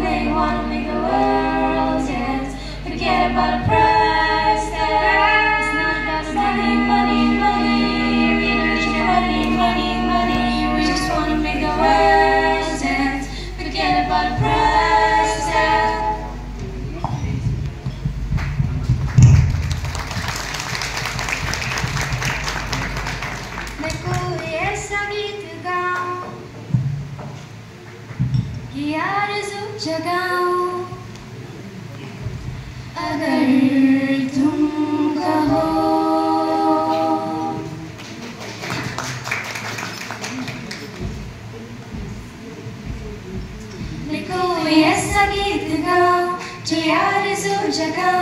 they want to make the world dance. Forget about a prayer. जगाओ। अगर तुम कहो। मैं ऐसा गीत गाओ जो यार जगाओ।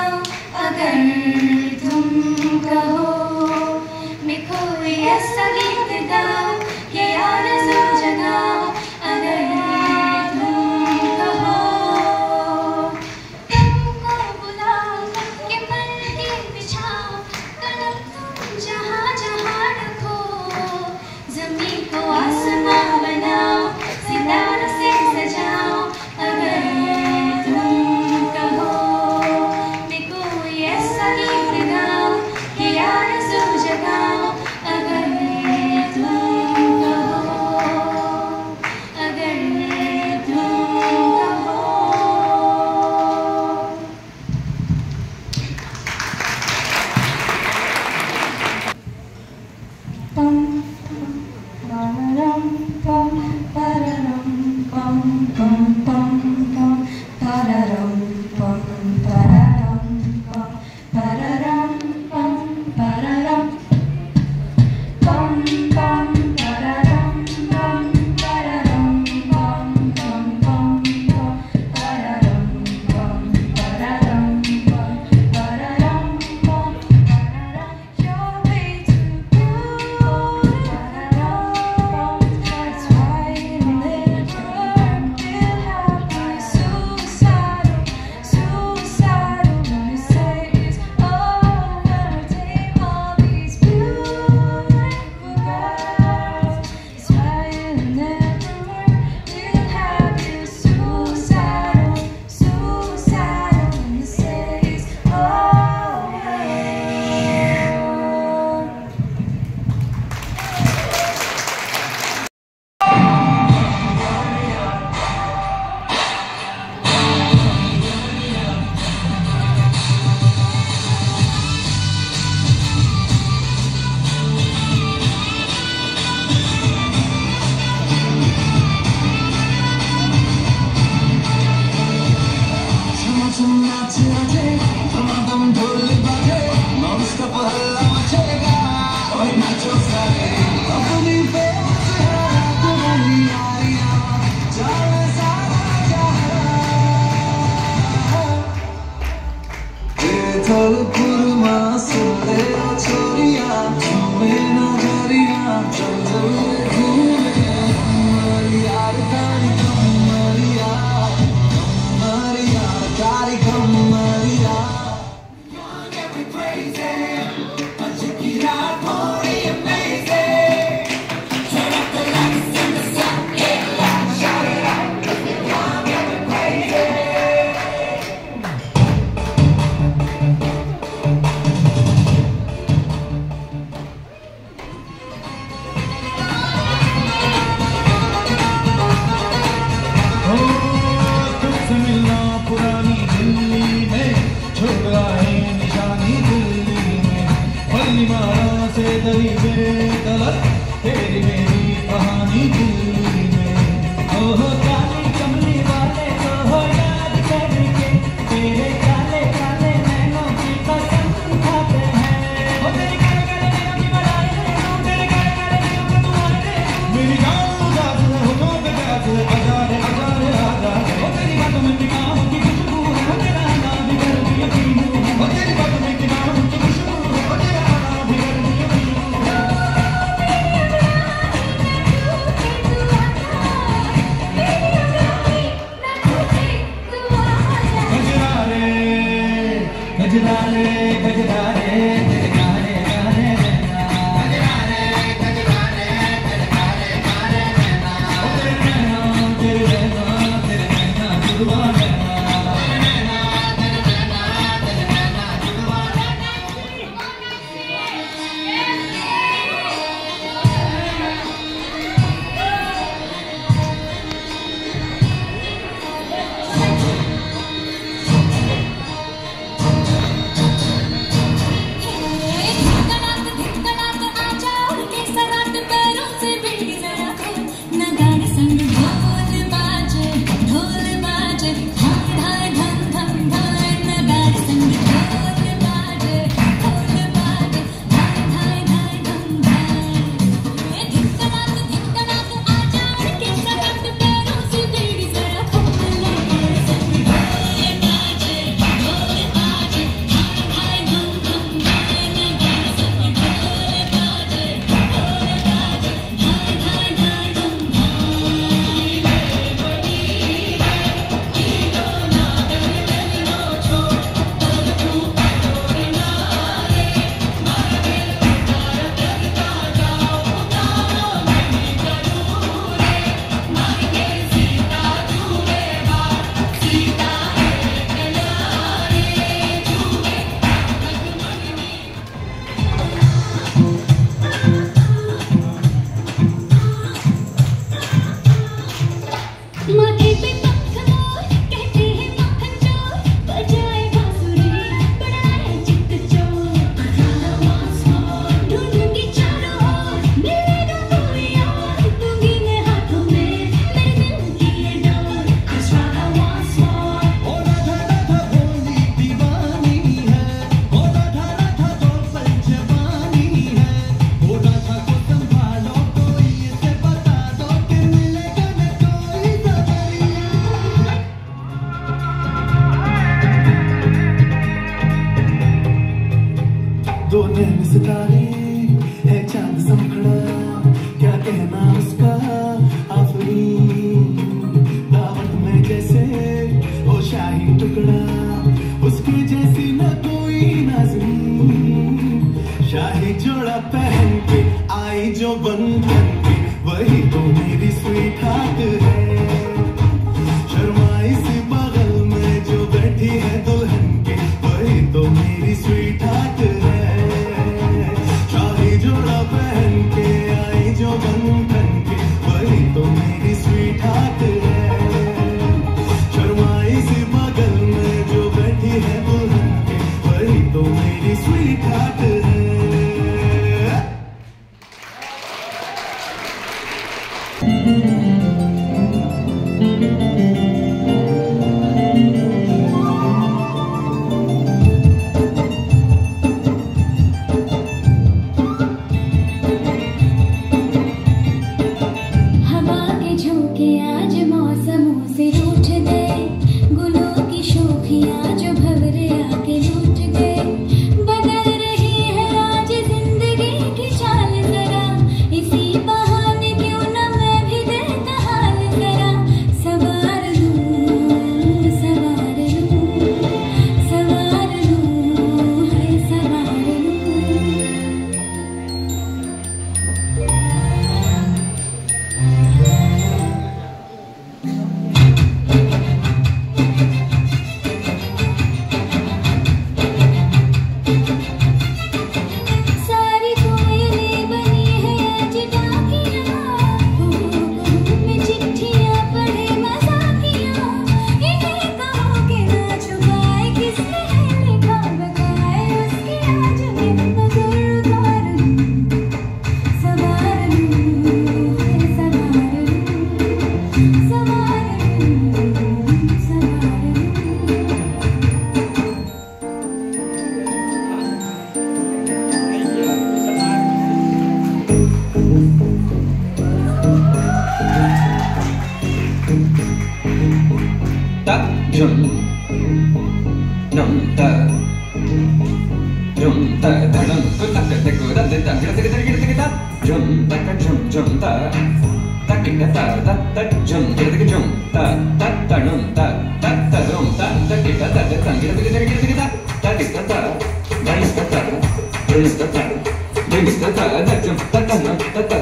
ತಕ್ಕ ತಕ್ಕ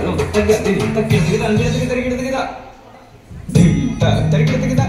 ತಕ್ಕ ತಕ್ಕ ತಕ್ಕ